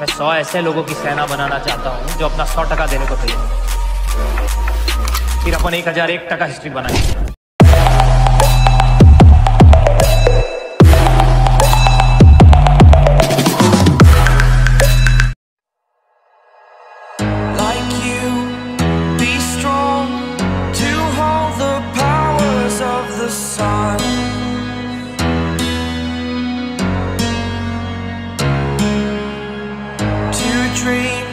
मैं सौ ऐसे लोगों की सेना बनाना चाहता हूँ जो अपना सौ टका देने को तैयार फिर अपन एक हज़ार एक टका हिस्ट्री बनाए sun. dream.